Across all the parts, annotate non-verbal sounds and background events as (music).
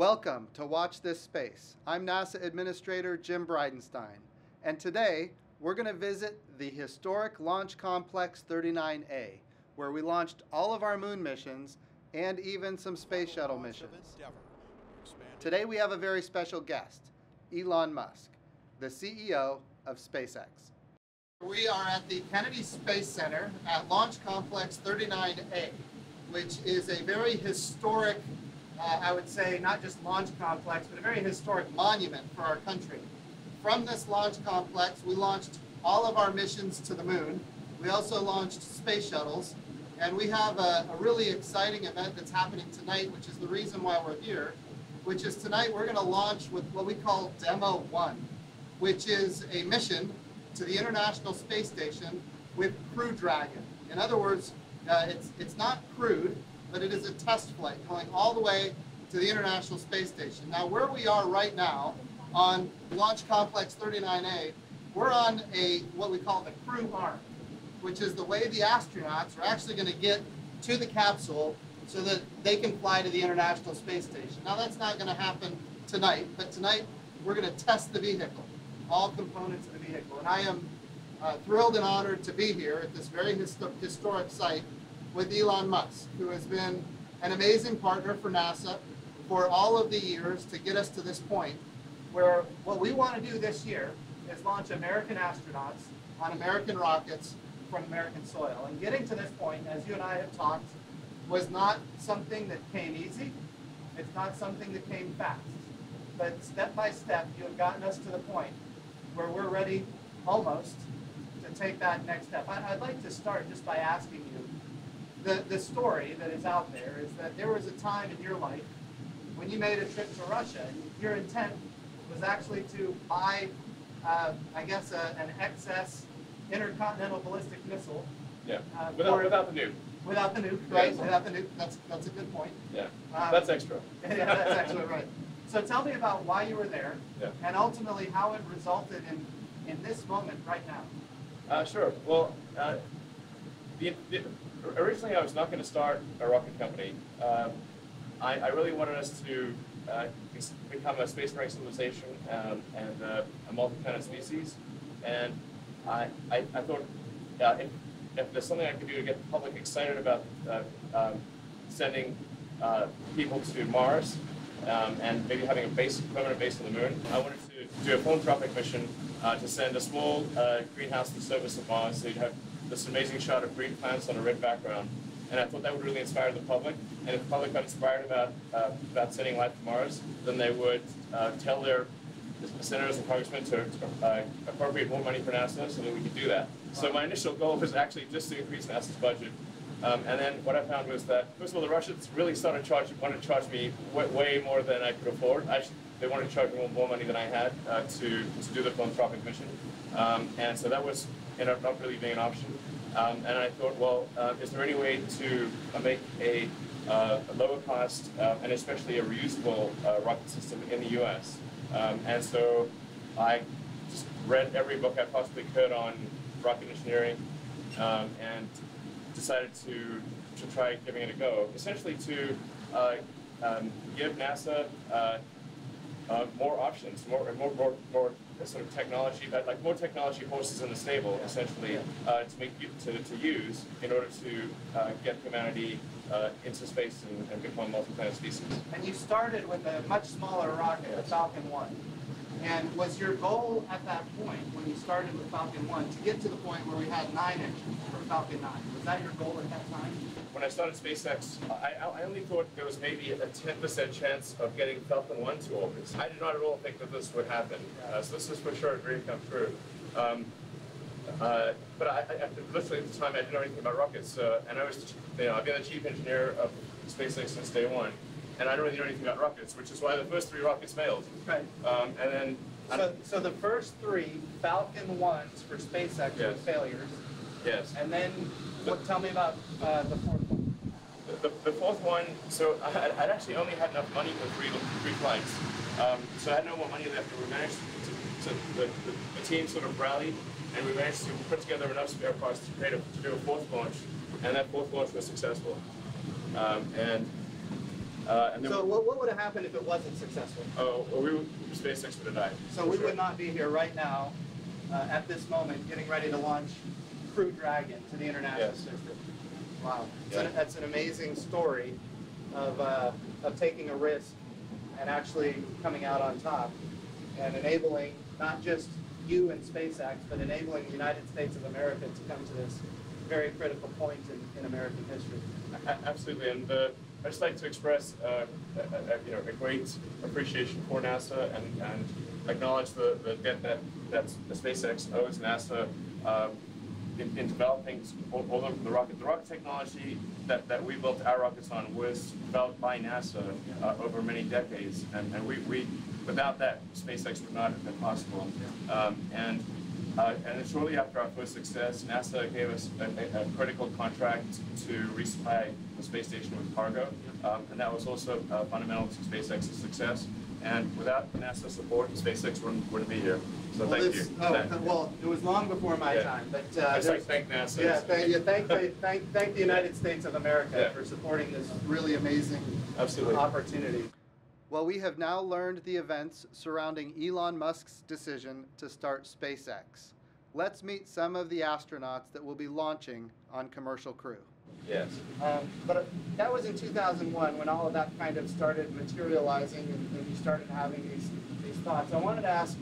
Welcome to Watch This Space. I'm NASA Administrator Jim Bridenstine, and today we're going to visit the historic Launch Complex 39A, where we launched all of our moon missions and even some space shuttle missions. Today we have a very special guest, Elon Musk, the CEO of SpaceX. We are at the Kennedy Space Center at Launch Complex 39A, which is a very historic uh, I would say, not just launch complex, but a very historic monument for our country. From this launch complex, we launched all of our missions to the moon. We also launched space shuttles, and we have a, a really exciting event that's happening tonight, which is the reason why we're here, which is tonight we're going to launch with what we call Demo 1, which is a mission to the International Space Station with Crew Dragon. In other words, uh, it's, it's not crewed, but it is a test flight going all the way to the International Space Station. Now, where we are right now on Launch Complex 39A, we're on a what we call the crew arm, which is the way the astronauts are actually going to get to the capsule so that they can fly to the International Space Station. Now, that's not going to happen tonight, but tonight we're going to test the vehicle, all components of the vehicle. And I am uh, thrilled and honored to be here at this very historic site with Elon Musk, who has been an amazing partner for NASA for all of the years to get us to this point where what we want to do this year is launch American astronauts on American rockets from American soil. And getting to this point, as you and I have talked, was not something that came easy. It's not something that came fast. But step by step, you have gotten us to the point where we're ready almost to take that next step. I'd like to start just by asking you, the, the story that is out there is that there was a time in your life when you made a trip to Russia, and your intent was actually to buy, uh, I guess, a, an excess intercontinental ballistic missile. Yeah, uh, without, for, without the nuke. Without the nuke, right? Yeah. Without the nuke. That's that's a good point. Yeah, um, that's extra. (laughs) yeah, that's extra, right. So tell me about why you were there, yeah. and ultimately how it resulted in in this moment right now. Uh, sure. Well, uh, the, the, originally I was not going to start a rocket company. Um, I, I, really wanted us to uh, become a spacefaring civilization um, and uh, a multi-planet species. And I, I, I thought uh, if, if, there's something I could do to get the public excited about uh, um, sending uh, people to Mars um, and maybe having a base, permanent base on the moon, I wanted to do a philanthropic mission uh, to send a small greenhouse to the surface of Mars so you'd have this amazing shot of green plants on a red background. And I thought that would really inspire the public. And if the public got inspired about, uh, about sending life to Mars, then they would uh, tell their senators and congressmen to, uh, appropriate more money for NASA so that we could do that. So my initial goal was actually just to increase NASA's budget. Um, and then what I found was that, first of all, the Russians really started charging, wanted to charge me way, way more than I could afford. I, they wanted to charge me more money than I had uh, to, to do the philanthropic mission. Um, and so that was up not really being an option. Um, and I thought, well, uh, is there any way to uh, make a, uh, a, lower cost uh, and especially a reusable uh, rocket system in the U.S.? Um, and so I just read every book I possibly could on rocket engineering um, and decided to, to try giving it a go, essentially to um, give NASA more options, more, more, more, more sort of technology, like more technology horses in the stable, essentially, uh, to make to, to use in order to uh, get humanity uh, into space and, and become a multi-planet species. And you started with a much smaller rocket, the Falcon 1. And was your goal at that point, when you started with Falcon 1, to get to the point where we had nine engines for Falcon 9? Was that your goal at that time? When I started SpaceX, I, I only thought there was maybe a 10% chance of getting Falcon 1 to orbit. I did not at all think that this would happen. Uh, so this is for sure a dream come true. Um, uh, but I, I, literally at the time I didn't know anything about rockets, uh, and I was, you know, I've been the chief engineer of SpaceX since day one and I don't really know anything about rockets, which is why the first three rockets failed. Right. Um, and then. So, so the first three Falcon ones for SpaceX yes. were failures. Yes. And then, what, tell me about uh, the fourth one. The, the, the, fourth one, so I had, I'd actually only had enough money for three, three flights. Um, so I had no more money left, and we managed to, to the, the, the, team sort of rallied, and we managed to put together enough spare parts to, create a, to do a fourth launch, and that fourth launch was successful. Um, and Uh, and then So what, what would have happened if it wasn't successful? oh, well, we would, SpaceX would have died. So we sure. would not be here right now, uh, at this moment, getting ready to launch Crew Dragon to the International Yes. System. Wow, Yeah. an- that's an amazing story of, uh, of taking a risk and actually coming out on top and enabling not just you and SpaceX, but enabling the United States of America to come to this very critical point in, in American history. Absolutely, and uh, I'd just like to express, uh, a, a, you know, a great appreciation for NASA and, and acknowledge the, the debt that, that SpaceX owes NASA uh, in, in developing all, all of the rocket. The rocket technology that, that we built our rockets on was developed by NASA uh, over many decades, and, and we, we, without that, SpaceX would not have been possible. Um, and uh, and shortly after our first success, NASA gave us a, a, critical contract to resupply the space station with cargo, um, and that was also uh, fundamental to SpaceX's success. And without NASA support, SpaceX wouldn't, wouldn't be here. So Well, thank this- you. Oh, Thank- well, it was long before my Yeah. time, but, uh, I like thank NASA. Yeah, thank you, thank, thank- thank, thank the United States of America Yeah. for supporting this really amazing Absolutely. opportunity. Well, we have now learned the events surrounding Elon Musk's decision to start SpaceX. Let's meet some of the astronauts that will be launching on Commercial Crew. Yes. Um, but uh, that was in 2001 when all of that kind of started materializing and, and you started having these, these thoughts. I wanted to ask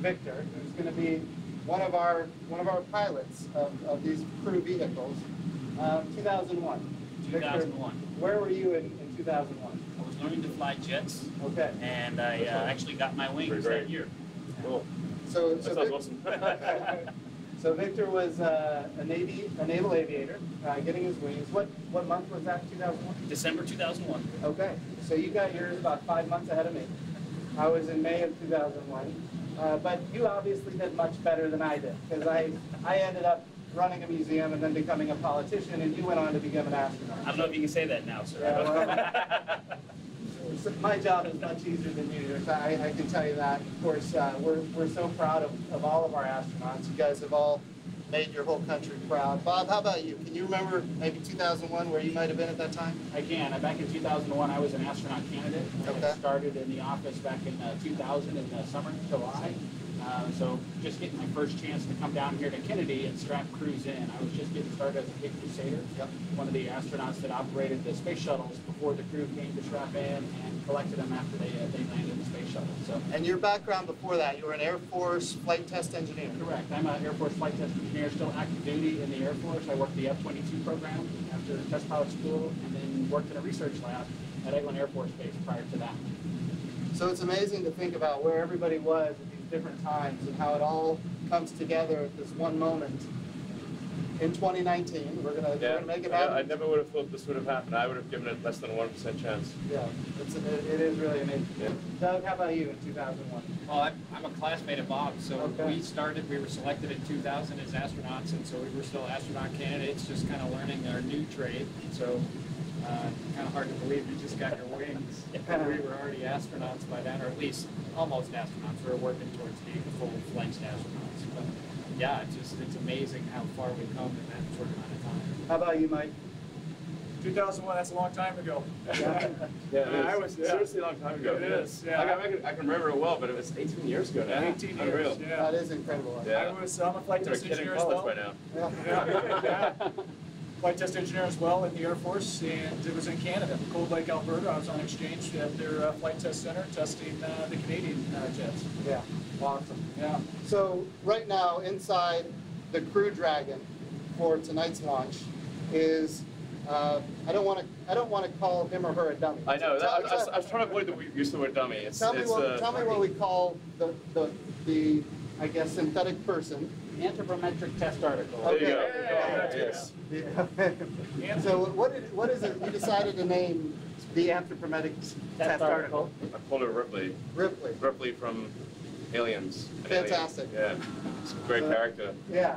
Victor, who's going to be one of our one of our pilots of, of these crew vehicles, um, 2001. Victor, 2001. where were you in, in 2001? I was learning to fly jets, Okay. and I uh, actually got my wings that year. Cool. So, That so, sounds Vic- awesome. (laughs) (laughs) so Victor was uh, a Navy, a naval aviator, uh, getting his wings. What what month was that? 2001. December 2001. Okay, so you got yours about five months ahead of me. I was in May of 2001, uh, but you obviously did much better than I did because I I ended up running a museum and then becoming a politician, and you went on to become an astronaut. I don't know if you can say that now, sir. Yeah, So (laughs) (laughs) my job is much easier than yours. I, I can tell you that. Of course, uh, we're, we're so proud of, of all of our astronauts. You guys have all made your whole country proud. Bob, how about you? Can you remember maybe 2001 where you might have been at that time? I can. Uh, Back in 2001, I was an astronaut candidate. I Okay. had started in the office back in uh, 2000 in the summer, July. Uh, so just getting my first chance to come down here to Kennedy and strap crews in. I was just getting started as a Cape Crusader. Yep. One of the astronauts that operated the space shuttles before the crew came to strap in and collected them after they, uh, they landed the space shuttle. So And your background before that, you were an Air Force flight test engineer. Correct. I'm an Air Force flight test engineer, still active duty in the Air Force. I worked the F-22 program after test pilot school, and then worked in a research lab at Eglin Air Force Base prior to that. So it's amazing to think about where everybody was at different times and how it all comes together at this one moment. In 2019, we're gonna, we're Yeah, gonna make it happen. I, I never would have thought this would have happened. I would have given it less than a one percent chance. Yeah, it's, it it is really amazing. Yeah. Doug, how about you in 2001? Well, I'm, I'm a classmate of Bob's, so Okay. we started, we were selected in 2000 as astronauts, and so we were still astronaut candidates, just kind of learning our new trade. So, uh, kind of hard to believe you just got your wings. But we were already astronauts by then, or at least almost astronauts. We were working towards being full-fledged astronauts. But yeah, it's just it's amazing how far we've come in that short amount of time. How about you, Mike? 2001, that's a long time ago. Yeah. (laughs) Yeah, Uh, I was- was yeah. seriously a long time ago. It is, yeah. Like, I, can, I can remember it well, but it was 18 years ago now. 18 Unreal. years, yeah. That is incredible. Yeah. I was, I'm a flight You're a test kid engineer as college well. by now. Yeah. (laughs) Yeah, yeah. Flight test engineer as well in the Air Force, and it was in Canada, Cold Lake, Alberta. I was on exchange at their uh, flight test center testing uh, the Canadian uh, jets. Yeah, awesome. Yeah. So right now, inside the Crew Dragon for tonight's launch is, uh, I don't want to, I don't want to call him or her a dummy. I know. That, I, Tell- I, was, I was trying to avoid the use of the word dummy. It's, Tell me what, uh, tell me what we call the, the, the, I guess, synthetic person. Anthropometric test article. There you go. Okay. Yeah, Yes. Yeah. So what did, what is it, you decided to name the anthropometric test article? I called her Ripley. Ripley. Ripley from Aliens. An alien. Fantastic. Yeah. It's a great Uh, character. Yeah.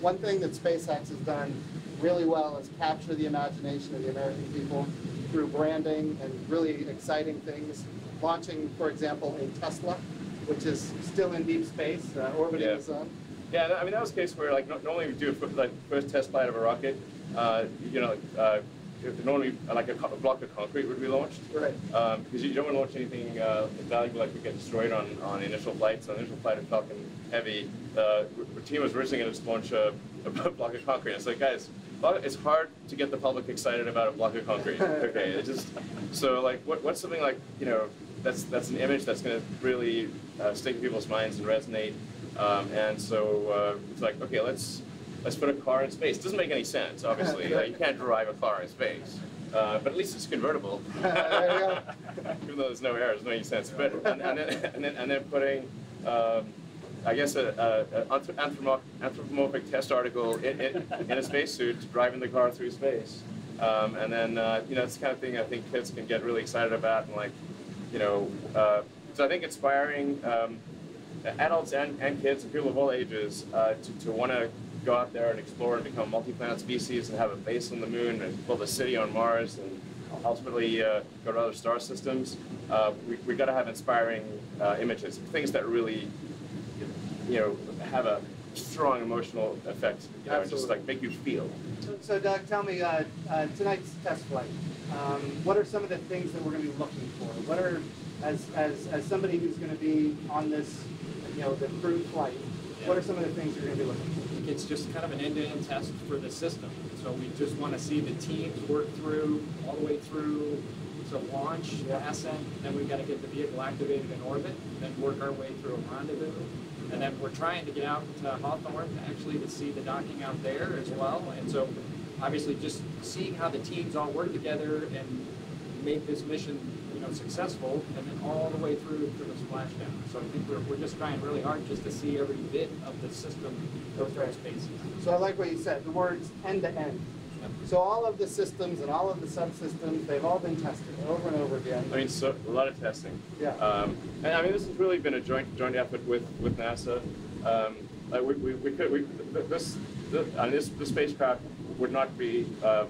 One thing that SpaceX has done really well is capture the imagination of the American people through branding and really exciting things. Launching, for example, a Tesla, which is still in deep space, uh, orbiting Yeah. the sun. Yeah, I mean that was a case where like normally we do a fir- like first test flight of a rocket, uh, you know, uh, if normally like a, a block of concrete would be launched. Right. Um, because you don't want to launch anything uh, valuable that could get destroyed on, on initial flights. On initial flight of Falcon Heavy, uh, the team was originally going to launch a, a (laughs) block of concrete. It's like, guys, it's hard to get the public excited about a block of concrete. (laughs) Okay, it just so like what, what's something like you know that's that's an image that's going to really uh, stick in people's minds and resonate. Um, and so uh, it's like okay, let's let's put a car in space. Doesn't make any sense, obviously. Like, (laughs) you can't drive a car in space. Uh, but at least it's convertible. (laughs) There you go. (laughs) Even though there's no air, there's doesn't any sense. But and, and, then, and then and then putting, um, I guess a, a, a anthromo- anthropomorphic test article in, in, in a spacesuit driving the car through space. Um, and then uh, you know it's the kind of thing I think kids can get really excited about and like, you know, uh, so I think inspiring um, adults and, and kids and people of all ages uh, to, to want to go out there and explore and become multi-planet species and have a base on the moon and build a city on Mars and ultimately uh, go to other star systems. Uh, we we got to have inspiring uh, images, things that really, you know, have a strong emotional effect. You know, just like make you feel. So- So Doug, tell me, uh, uh, tonight's test flight, um, what are some of the things that we're gonna be looking for? What are, as, as, as somebody who's gonna be on this, you know, the crew flight, what are some of the things you're gonna be looking for? It's just kind of an end-to-end test for the system. So we just want to see the teams work through, all the way through to launch, Yeah. ascent, then we've got to get the vehicle activated in orbit, then work our way through a rendezvous. And then we're trying to get out to Hawthorne, actually, to see the docking out there as well. And so, obviously, just seeing how the teams all work together and make this mission, know, successful, and then all the way through to the splashdown. So I think we're, we're just trying really hard just to see every bit of the system go through its paces. So I like what you said, the words end to end. So all of the systems and all of the subsystems, they've all been tested over and over again. I mean, so a lot of testing. Yeah. Um, and I mean, this has really been a joint joint effort with with NASA. Um, like we, we, we could we this this, this the spacecraft would not be uh,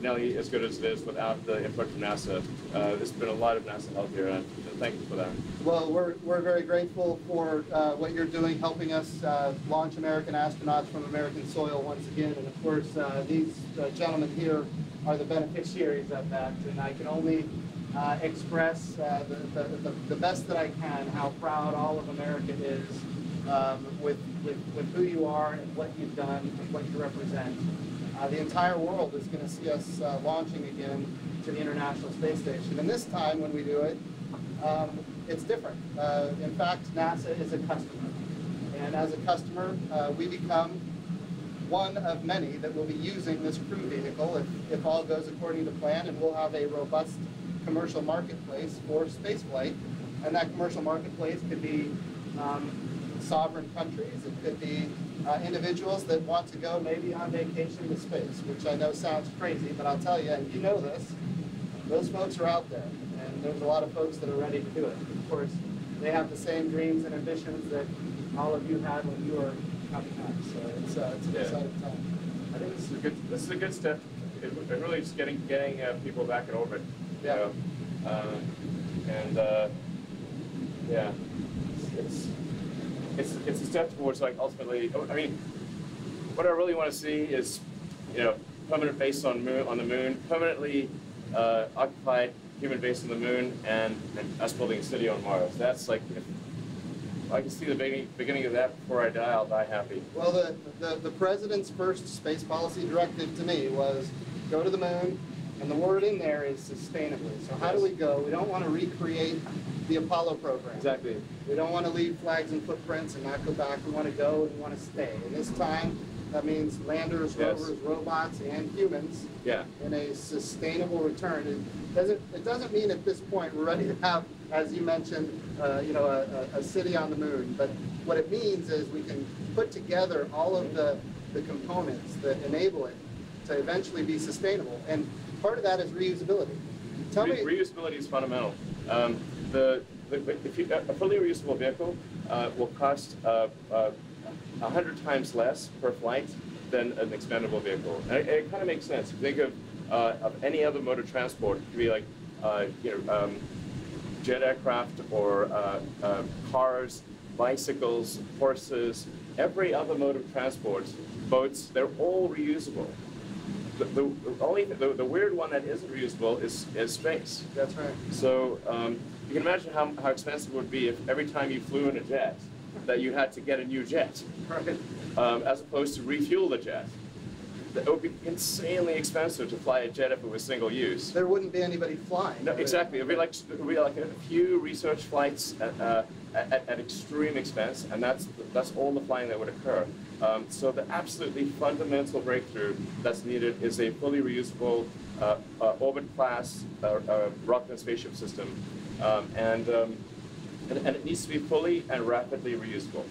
nearly as good as it is without the input from NASA. Uh, there's been a lot of NASA help here, and thank you for that. Well, we're, we're very grateful for uh, what you're doing, helping us uh, launch American astronauts from American soil once again. And of course, uh, these uh, gentlemen here are the beneficiaries of that. And I can only uh, express the, the, the, the best that I can how proud all of America is um, with, with, with who you are and what you've done and what you represent. Uh, the entire world is going to see us uh, launching again to the International Space Station. And this time, when we do it, um, it's different. Uh, in fact, NASA is a customer. And as a customer, uh, we become one of many that will be using this crew vehicle if, if all goes according to plan, and we'll have a robust commercial marketplace for spaceflight. And that commercial marketplace could be um, sovereign countries, it could be uh, individuals that want to go maybe on vacation to space, which I know sounds crazy, but I'll tell you, and you know this, those folks are out there, and there's a lot of folks that are ready to do it. Of course, they have the same dreams and ambitions that all of you had when you were coming up. So it's, uh, it's an Yeah. exciting time. I think this is a good this is a good step. It, it really is getting getting uh, people back in orbit. you Yeah. know. Uh, and uh, yeah, it's, it's it's a step towards like ultimately. I mean, what I really want to see is, you know, permanent base on moon on the moon, permanently uh, occupied human base on the moon, and, and us building a city on Mars. That's like. I can see the beginning, beginning of that before I die. I'll die happy. Well, the, the, the president's first space policy directive to me was go to the moon, and the word in there is sustainably. So how do we go? We don't want to recreate the Apollo program. Exactly. We don't want to leave flags and footprints and not go back. We want to go and we want to stay. And this time, that means landers, Yes. rovers, robots, and humans Yeah. in a sustainable return. It doesn't, it doesn't mean at this point we're ready to have, as you mentioned, uh, you know, a, a, a city on the moon. But what it means is we can put together all of the, the components that enable it to eventually be sustainable. And part of that is reusability. Tell Re- me, reusability is fundamental. Um, the, the, if you, a fully reusable vehicle uh, will cost uh, uh, 100 times less per flight than an expendable vehicle. And it, it kind of makes sense. If you think of, uh, of any other mode of transport, it could be like, uh, you know, um, jet aircraft or uh, uh, cars, bicycles, horses, every other mode of transport, boats, they're all reusable. The, the, the only the, the weird one that isn't reusable is is space. That's right. So um, you can imagine how, how expensive it would be if every time you flew in a jet, that you had to get a new jet, Right. um, as opposed to refuel the jet. It would be insanely expensive to fly a jet if it was single use. There wouldn't be anybody flying. No, exactly. It'd be like it'd be like a few research flights at, uh, at, at extreme expense, and that's that's all the flying that would occur. Um, so the absolutely fundamental breakthrough that's needed is a fully reusable uh, uh, orbit class uh, uh, rocket and spaceship system, um, and, um, and and it needs to be fully and rapidly reusable.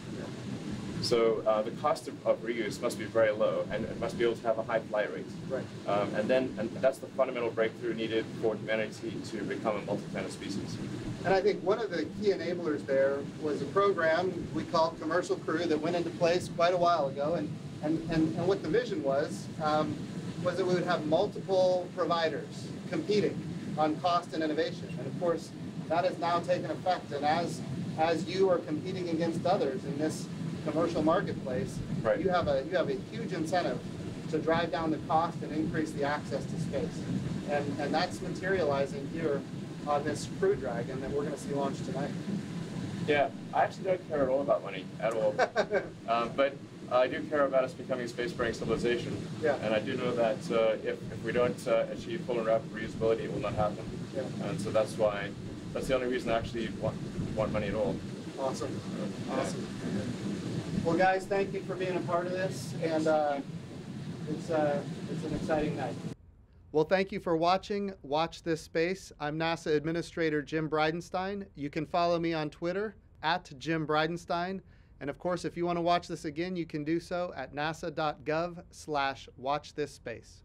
So uh, the cost of, of reuse must be very low, and it must be able to have a high flight rate. Right. Um, and then, and that's the fundamental breakthrough needed for humanity to become a multi-planet species. And I think one of the key enablers there was a program we called Commercial Crew that went into place quite a while ago. And, and, and, and what the vision was, um, was that we would have multiple providers competing on cost and innovation. And of course, that has now taken effect. And as, as you are competing against others in this commercial marketplace, Right. you have a, you have a huge incentive to drive down the cost and increase the access to space. And, and that's materializing here on this Crew Dragon that we're going to see launched tonight. Yeah, I actually don't care at all about money at all. (laughs) um, but I do care about us becoming a space-faring civilization. Yeah. And I do know that uh, if, if we don't uh, achieve full and rapid reusability, it will not happen. Yeah. And so that's why, that's the only reason I actually want, want money at all. Awesome. Yeah. Awesome. Well, guys, thank you for being a part of this, and uh, it's, uh, it's an exciting night. Well, thank you for watching Watch This Space. I'm NASA Administrator Jim Bridenstine. You can follow me on Twitter at Jim Bridenstine. And of course, if you want to watch this again, you can do so at nasa.gov slash watch this space.